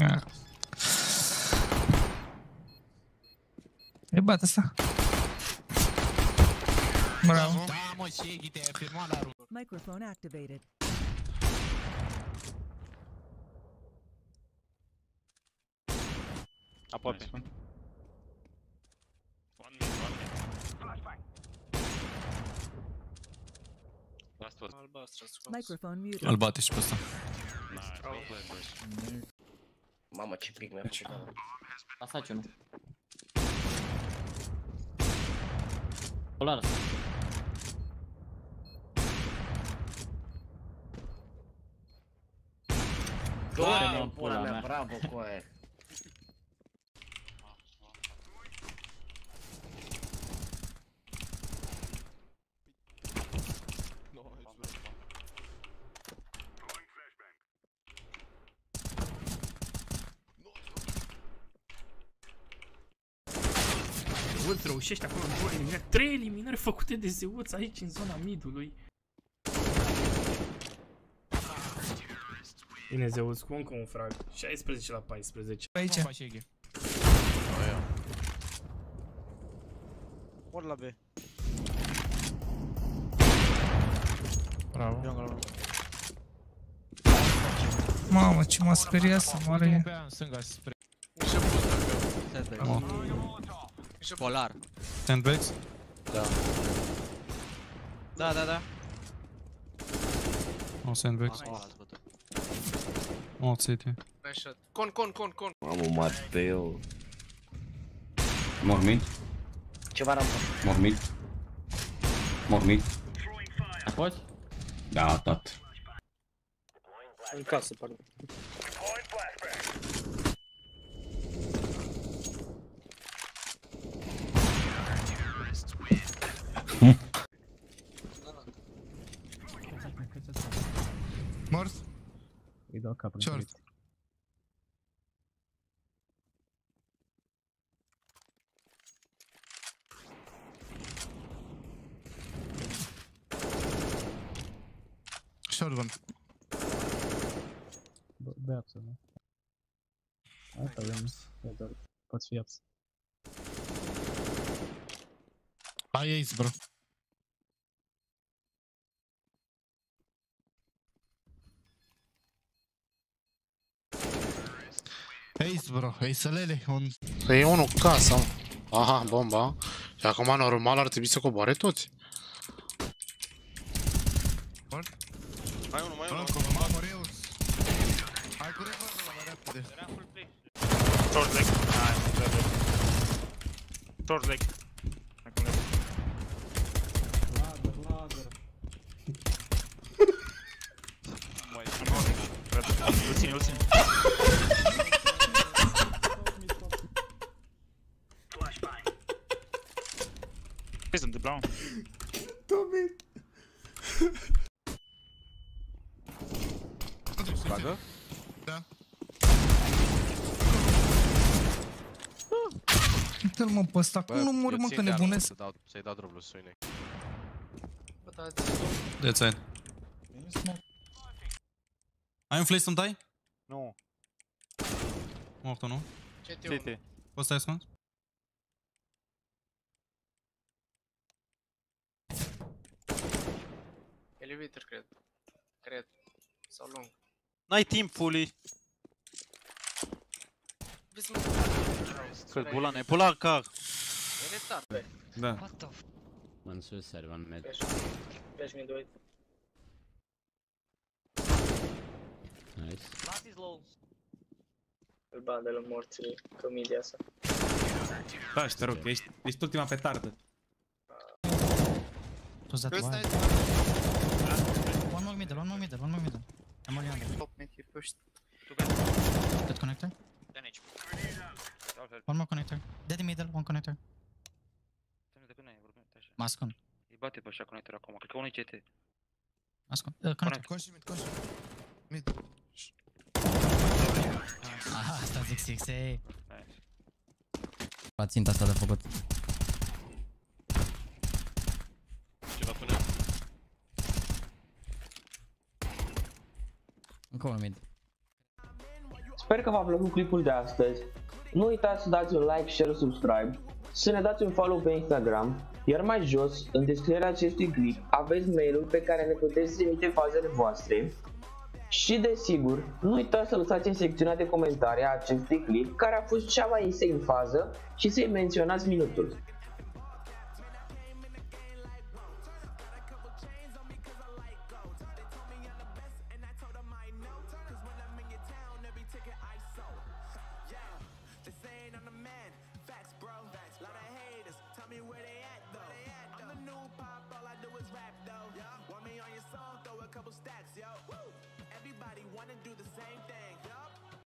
Ah. E bate asta. Bravo. Da, mă, Shaggy, te-ai afirmat la rând. Microphone activated. Aproape. Nice one. One mid, one mid. Last one. Albastră, scos. Microphone muted. Îl bate și pe ăsta. Nice, well played, boys. Mamă, ce pic mi-a făcut. ăla. Pasați unul. Polar. Doamne, mă, pula pula mea, mea. bravo, coe. Zeuț reușește acolo în două eliminări. Trei eliminări făcute de Zeuț aici în zona midului. Bine, Zeuț, cu încă un frag. 16 la 14. Pe aici. Nu faci Shaggy. Ori la B. Bravo. Mamă, ce m-a speriat să moare. Pe aia în stânga spre... Polar. Sandbags? Da, da, da. No sandbags. Oh, city. Nice shot. Con, con, con, con. Mamă, Mateo. Mormint, Ceva rampă. mormint. Mormint. Poți? Da, tot. În casă, pardon. Mort? Îi dau capul. Short. Short one. Băi apsă, nu? Asta avem. E doar. Poți fi ace, bro. Ace, bro. Ace-lele. Un... Păi e unul casa. mă. Aha, bomba. Și acum normal ar trebui să coboare toți. Mai unul, mai unul. Blanco, mamă, Reus. Hai cu recordul la mai repede. Short leg. Nice, very good. Short leg. Prism de brown. Bagă? Da. Uite-l mă pe ăsta, cum nu mor mă că nebunesc? Să dau, să-i dau drop lui Soine. Dead side. Ai un flash să-mi dai? Nu. Mortul, nu? CT. Poți să ai ascuns? Elevator, cred. Cred. Sau lung. N-ai timp, fully. Vezi, mă. Cât bula ne pula car. E retar, bă. Da. One suicide, one mid. Flash me do it. Nice. Îl bat de la morții comedia asta. Da, și te rog, ești, ești ultima petardă. Ăsta e... One more middle, one more middle, one more middle. I'm only under. Top mid, he pushed. Dead connector. One more connector. Dead in middle, one connector. Mascon. Îi bate pe așa conector acum, cred că unul e CT. Mascon. Uh, connector. Conși mid, conși. Mid. Aha, asta zic six, ei. Nice. La ținta asta de făcut. Ceva până. Încă unul mid. Sper că v-a plăcut clipul de astăzi. Nu uitați să dați un like, share, subscribe, să ne dați un follow pe Instagram, iar mai jos, în descrierea acestui clip, aveți mail-ul pe care ne puteți trimite fazele voastre. Și desigur, nu uitați să lăsați în secțiunea de comentarii a acestui clip care a fost cea mai insane fază și să-i menționați minutul. stacks, yo. Woo! Everybody wanna do the same thing.